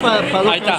Falou Aí tá, tá.